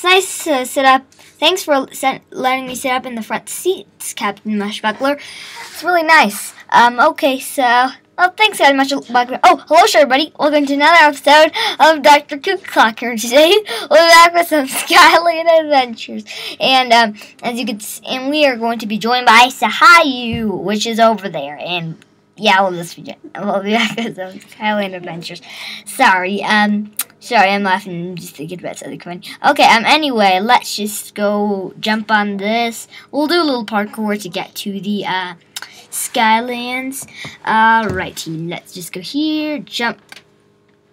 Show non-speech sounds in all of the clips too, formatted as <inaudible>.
It's nice to sit up. Thanks for letting me sit up in the front seats, Captain Mushbuckler. It's really nice. Um, okay, so well, thanks very much, Buckler. Oh, hello, everybody. Welcome to another episode of Dr. CuckooClocker. Today, <laughs> we're back with some <laughs> Skyland adventures. And, um, as you can see, and we are going to be joined by Sahayu, which is over there. And, yeah, we'll just <laughs> we'll be back with some Skyland adventures. Sorry, um, Sorry, I'm laughing just thinking about something funny. Okay, um, anyway, let's just go jump on this. We'll do a little parkour to get to the, uh, Skylands. Alrighty, let's just go here, jump.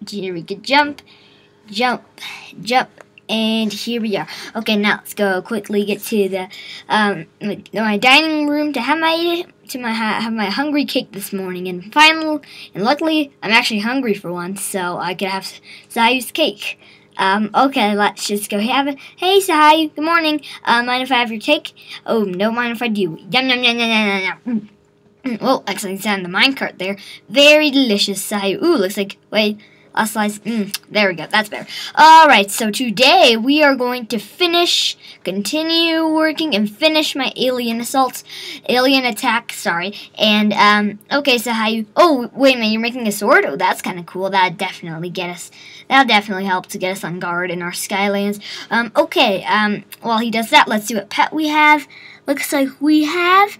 Here we go, jump, jump, jump, and here we are. Okay, now let's go quickly get to the um my dining room to have my to my have my hungry cake this morning. And finally, and luckily, I'm actually hungry for once, so I could have Sahayu's cake. Um, okay, let's just go have it. Hey, Sahayu, good morning. Uh, mind if I have your cake? Oh, no mind if I do. Yum, yum, yum, yum, yum, yum. Mm. Mm, well, actually, it's on the minecart there. Very delicious, Sahayu. Ooh, looks like, wait, a slice. Mm, there we go. That's better. All right. So today we are going to finish, continue working, and finish my alien assault, alien attack. Sorry. And um. Okay. So how you? Oh, wait a minute. You're making a sword. Oh, that's kind of cool. That definitely get us. That'll definitely help to get us on guard in our Skylands. Um. Okay. Um. While he does that, let's see what pet we have. Looks like we have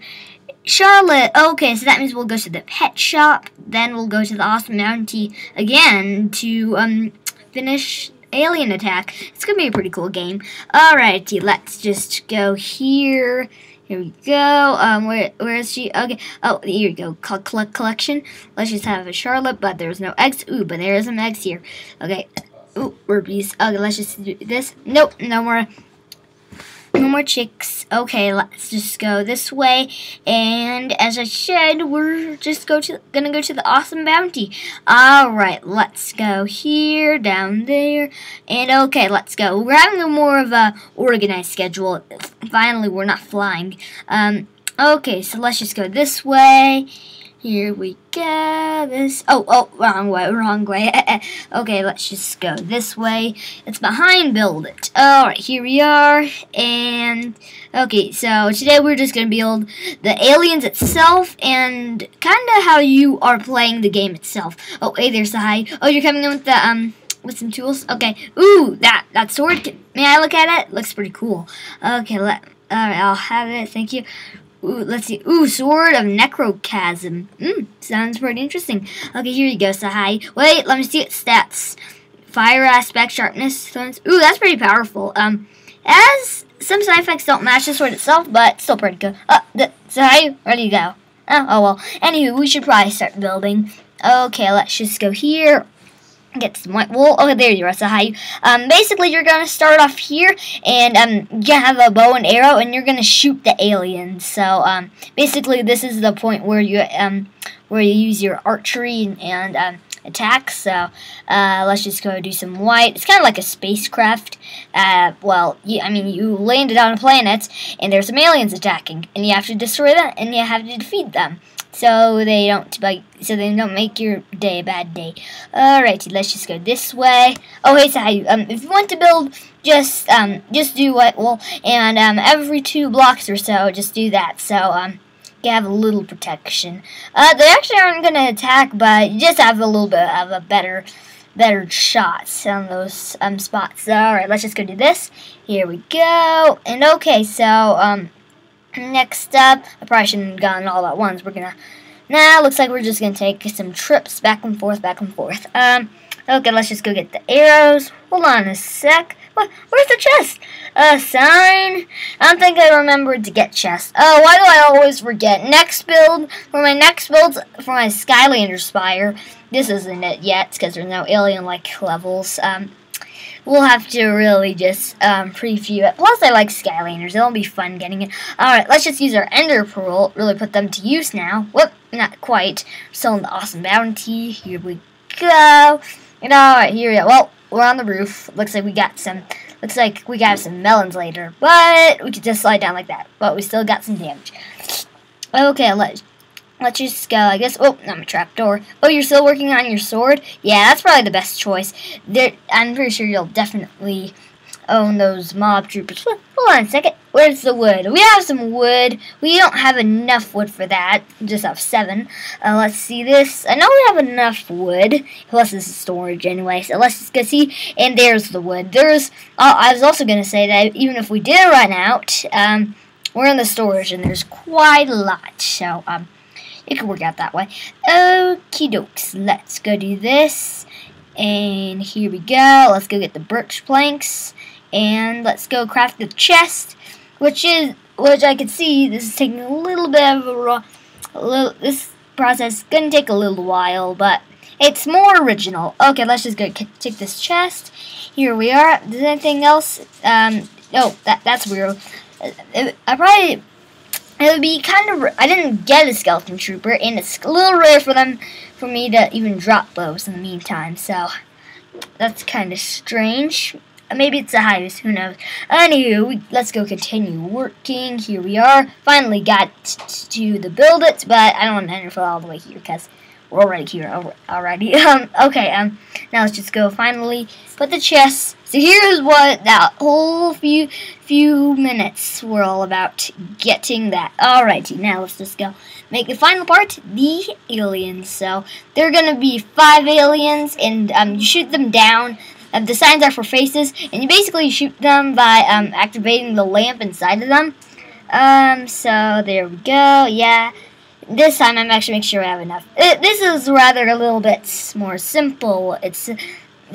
Charlotte. Okay, so that means we'll go to the pet shop. Then we'll go to the Awesome Bounty again to um, finish Alien Attack. It's going to be a pretty cool game. Alrighty, let's just go here. Here we go. Um, where where is she? Okay. Oh, here we go. Collect collection. Let's just have a Charlotte, but there's no eggs. Ooh, but there is some eggs here. Okay. Ooh, burpees. Okay, let's just do this. Nope, no more no more chicks. Okay, let's just go this way. And as I said, we're just go to gonna go to the awesome bounty. Alright, let's go here, down there. And okay, let's go. We're having a more of a organized schedule. Finally, we're not flying. Um, okay, so let's just go this way. Here we go. This. Oh, oh, wrong way, wrong way. <laughs> okay, let's just go this way. It's behind Build It. Alright, here we are. And, okay, so today we're just going to build the aliens itself and kind of how you are playing the game itself. Oh, hey there's the high. Oh, you're coming in with the, um, with some tools? Okay. Ooh, that, that sword. May I look at it? Looks pretty cool. Okay, let, alright, I'll have it. Thank you. Ooh, let's see. Ooh, Sword of Necrochasm. Mmm, sounds pretty interesting. Okay, here you go, Sahai. Wait, let me see its stats. Fire aspect, sharpness, thorns. Ooh, that's pretty powerful. Um, as some side effects don't match the sword itself, but still pretty good. Uh, the, Sahai, do you go? Oh, oh well. Anywho, we should probably start building. Okay, let's just go here get some white wool. Oh, there you are, Sahai. Um, basically, you're going to start off here, and um, you have a bow and arrow, and you're going to shoot the aliens. So, um, basically, this is the point where you, um, where you use your archery and, um, attack. So, uh, let's just go do some white. It's kind of like a spacecraft. Uh, well, you, I mean, you landed on a planet, and there's some aliens attacking, and you have to destroy them, and you have to defeat them so they don't so they don't make your day a bad day. Alrighty, let's just go this way. Oh hey so um if you want to build just um just do what well and um every two blocks or so just do that. So um you have a little protection. Uh they actually aren't gonna attack but you just have a little bit of a better better shots on those um spots. Alright, let's just go do this. Here we go. And okay, so um Next up, I probably shouldn't have gone all at once. We're gonna, now looks like we're just gonna take some trips back and forth, back and forth. Um, okay, let's just go get the arrows. Hold on a sec. What? Where's the chest? A sign? I don't think I remembered to get chest. Oh, why do I always forget? Next build, for my next build, for my Skylander Spire. This isn't it yet, because there's no alien-like levels. Um, we'll have to really just um, preview it. Plus, I like Skylanders. It'll be fun getting it. Alright, let's just use our Ender Pearl. Really put them to use now. Whoop, not quite. Still in the Awesome Bounty. Here we go. And alright, here we go. Well, we're on the roof. Looks like we got some... Looks like we got some melons later. But we could just slide down like that. But we still got some damage. Okay, let's Let's just go I guess. Oh, I'm a trapdoor. Oh, you're still working on your sword? Yeah, that's probably the best choice. There, I'm pretty sure you'll definitely own those mob troopers. Hold on a second. Where's the wood? We have some wood. We don't have enough wood for that. We just have seven. Uh, let's see this. I know we have enough wood. Plus, this is storage anyway. So let's just go see. And there's the wood. There's. Uh, I was also gonna say that even if we did run out, um, we're in the storage and there's quite a lot. So um, it could work out that way. Okie dokes. Let's go do this. And here we go. Let's go get the birch planks. And let's go craft the chest. Which is, which I can see, this is taking a little bit of a, a little, this process is going to take a little while, but it's more original. Okay, let's just go take this chest. Here we are. Does anything else? Um, oh, that that's weird. I probably it would be kind of. I didn't get a skeleton trooper, and it's a little rare for them for me to even drop those in the meantime. So that's kind of strange. Maybe it's the highest, who knows. Anywho, let's go continue working. Here we are. Finally got to the build it, but I don't want to end enter all the way here because we're already here already. <laughs> Um, okay, um, now let's just go finally put the chest. So here's what that whole few few minutes were all about getting that. Alrighty, now let's just go make the final part, the aliens. So there are gonna be five aliens, and um, you shoot them down. Uh, the signs are for faces, and you basically shoot them by um, activating the lamp inside of them. Um, so there we go. Yeah. This time I'm actually making sure I have enough. It, this is rather a little bit more simple. It's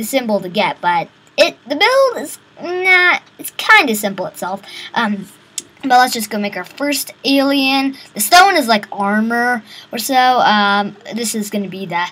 simple to get, but it the build is not. It's kind of simple itself. Um, but let's just go make our first alien. The stone is like armor or so. Um, this is going to be the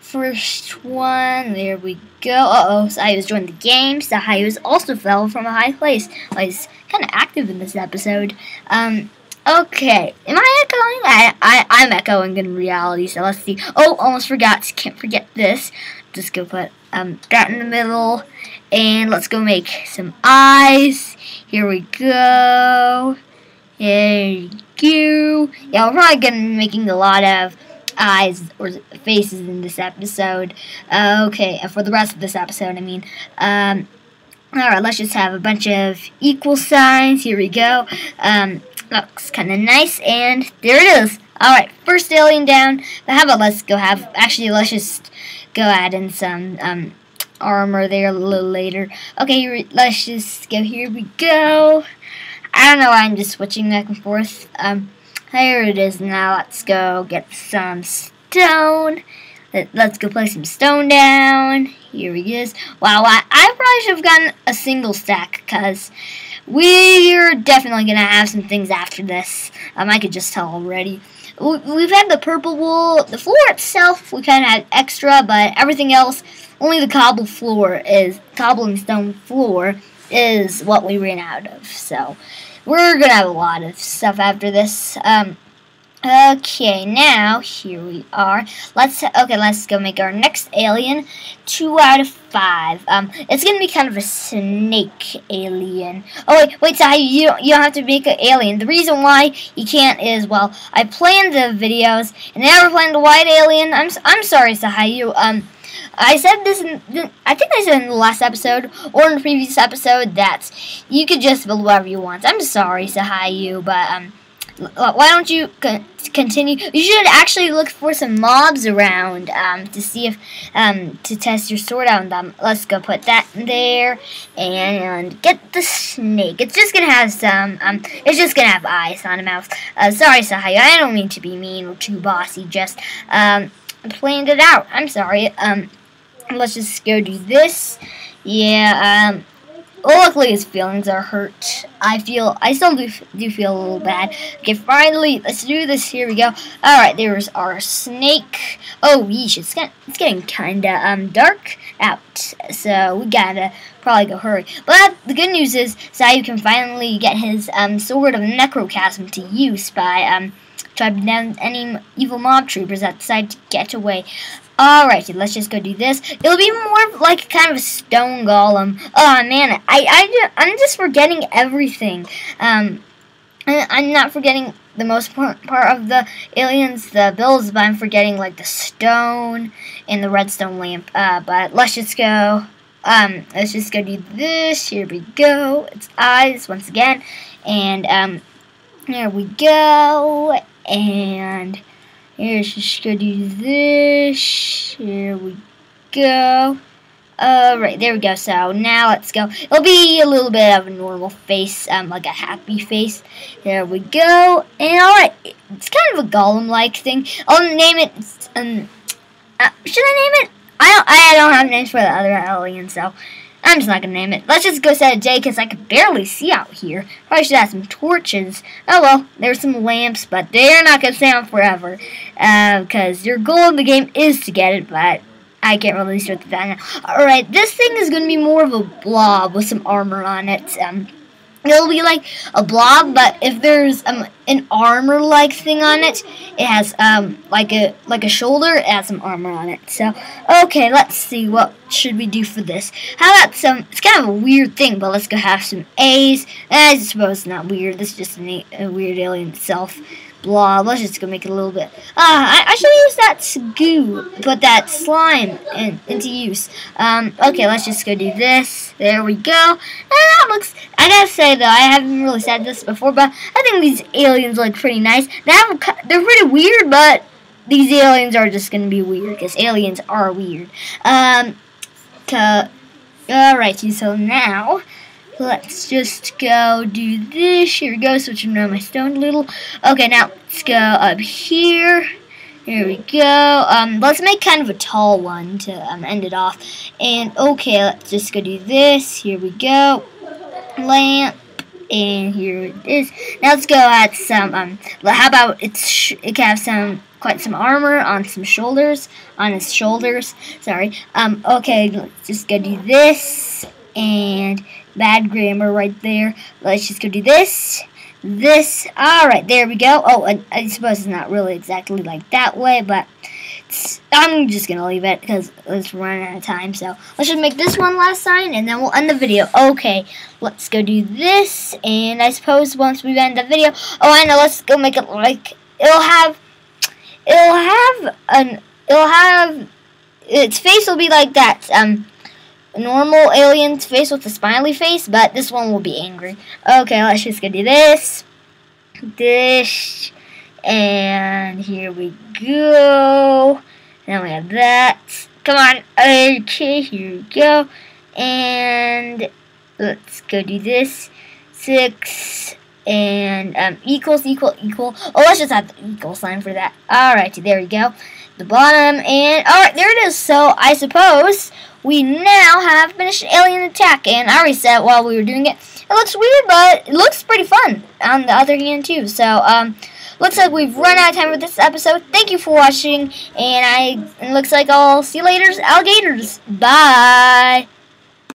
first one. There we go. Uh-oh, Sayus joined the game. Sayus also fell from a high place. Well, he's kind of active in this episode. Um, Okay, am I echoing? I, I, I'm echoing in reality, so let's see. Oh, almost forgot. Can't forget this. Just go put um, that in the middle. And let's go make some eyes. Here we go. There you. Yeah, we're probably going to be making a lot of eyes or faces in this episode. Uh, okay, for the rest of this episode, I mean. Um, Alright, let's just have a bunch of equal signs. Here we go. Um, Looks kind of nice, and there it is. Alright, first alien down. But how about let's go have, actually, let's just go add in some um, armor there a little later. Okay, let's just go, here we go. I don't know why I'm just switching back and forth. Um, here it is now. Let's go get some stone. Let, us go play some stone down. Here he is. Wow, I, I probably should have gotten a single stack because we're definitely going to have some things after this. Um, I could just tell already. We've had the purple wool. The floor itself, we kind of had extra, but everything else, only the cobble floor is, cobbling stone floor is what we ran out of. So, we're going to have a lot of stuff after this. Um, Okay, now here we are. Let's okay, let's go make our next alien. Two out of five. Um, it's gonna be kind of a snake alien. Oh wait, wait, so you don't you don't have to make an alien. The reason why you can't is well, I planned the videos and now we're planned the white alien. I'm I'm sorry, Sahayu. Um, I said this in I think I said in the last episode or in the previous episode that you could just build whatever you want. I'm sorry, Sahayu, but um why don't you continue? You should actually look for some mobs around um, to see if um, to test your sword on them. Let's go put that there and get the snake. It's just gonna have some. Um, it's just gonna have eyes on a mouth. Uh, sorry, Sahaya. I don't mean to be mean or too bossy. Just um, planned it out. I'm sorry. Um, let's just go do this. Yeah. Um. Luckily his feelings are hurt. I feel, I still do, do feel a little bad. Okay, finally, let's do this. Here we go. Alright, there's our snake. Oh, yeesh, it's, getting, it's getting kinda um dark out. So, we gotta probably go hurry. But the good news is, Sayu can finally get his um sword of necrochasm to use by um driving down any evil mob troopers that decide to get away. Alright, let's just go do this. It'll be more like kind of a stone golem. Oh man, I, I, I'm just forgetting everything. Um, I'm not forgetting the most part of the aliens, the builds, but I'm forgetting like the stone and the redstone lamp. Uh, but let's just go um, let's just go do this. Here we go. It's eyes once again. And, um, there we go. And here's just gonna do this. Here we go. Alright, there we go. So now let's go. It'll be a little bit of a normal face, um, like a happy face. There we go. And alright, it's kind of a golem-like thing. I'll name it, um, uh, should I name it? I don't, I don't have names for the other aliens, so I'm just not going to name it. Let's just go set a day because I can barely see out here. Probably should have some torches. Oh well, there's some lamps, but they're not going to stay on forever. Because uh, your goal in the game is to get it, but I can't really start the now. Alright, this thing is going to be more of a blob with some armor on it. Um, it'll be like a blob, but if there's um, an armor-like thing on it, it has um like a like a shoulder, it has some armor on it. So okay, let's see what should we do for this. How about some? It's kind of a weird thing, but let's go have some A's. I suppose it's not weird. This is just a, a weird alien itself blah. Let's just go make it a little bit. Ah, I, I should use that goo, put that slime in, into use. Um, okay, let's just go do this. There we go. And that looks, I gotta say though, I haven't really said this before, but I think these aliens look pretty nice. They have, they're pretty weird, but these aliens are just gonna be weird, because aliens are weird. Um, alright, so now, Let's just go do this. Here we go. Switching around my stone a little. Okay, now let's go up here. Here we go. Um, let's make kind of a tall one to um, end it off. And okay, let's just go do this. Here we go. Lamp. And here it is. Now let's go add some. Um, how about it's it can have some quite some armor on some shoulders on his shoulders. Sorry. Um. Okay. Let's just go do this and bad grammar right there. Let's just go do this. This. Alright, there we go. Oh, I, I suppose it's not really exactly like that way, but I'm just going to leave it because it's running out of time. So let's just make this one last sign and then we'll end the video. Okay, let's go do this. And I suppose once we end the video, oh, I know, let's go make it like, it'll have, it'll have an, it'll have, its face will be like that. Um, normal alien's face with a smiley face, but this one will be angry. Okay, let's just go do this. This. And here we go. Then we have that. Come on. Okay, here we go. And let's go do this. Six. And um, equals, equal, equal. Oh, let's just have the equal sign for that. Alright, there we go. The bottom. And, alright, there it is. So, I suppose we now have finished Alien Attack, and I reset while we were doing it. It looks weird, but it looks pretty fun on the other hand, too. So, um, looks like we've run out of time for this episode. Thank you for watching, and I it looks like I'll see you later, alligators. Bye!